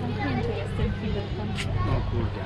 Zamknięty jest ten chwilę. No kurde.